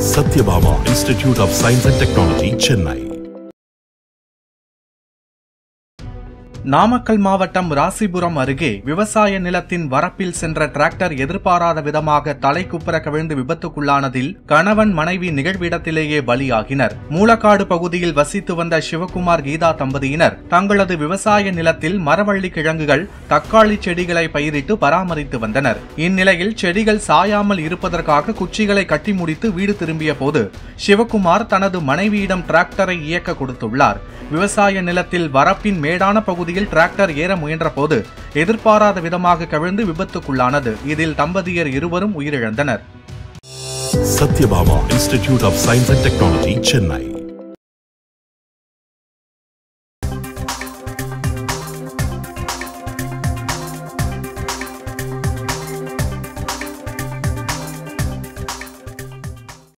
Satyabama Institute of Science and Technology, Chennai. Namakkal மாவட்டம் ராசிபுரம் அருகே விவசாய நிலத்தின் வரப்பில் சென்ற டிராக்டர் எதிர்பாராத விதமாக தலைக்குப்புற கவிழ்ந்து விபத்துக்குள்ளானதில் கணவன் மனைவி நிகழ்விடத்திலேயே பலியாகினர். மூலக்காடு பகுதியில் வசித்து வந்த சிவகுமார் கீதா தம்பதியினர் தங்களது விவசாய நிலத்தில் மரவள்ளி கிழங்குகள் தக்காளி செடிகளை பயிரிட்டு பராமரித்து வந்தனர். இந்நிலையில் செடிகள் சாயாமல் இருப்பதற்காக குச்சிகளை கட்டி முடித்து வீடு திரும்பிய போது சிவகுமார் தனது மனைவியிடம் டிராக்டரை இயக்க கொடுத்துள்ளார். விவசாய நிலத்தில் வரப்பின் மேடான பகுதி பகுதியில் டிராக்டர் ஏற முயன்றபோது எதிர்பாராத விதமாக கவிழ்ந்து விபத்துக்குள்ளானது. இதில் தம்பதியர் இருவரும் உயிரிழந்தனர். Sathyabama institute of science and technology Chennai.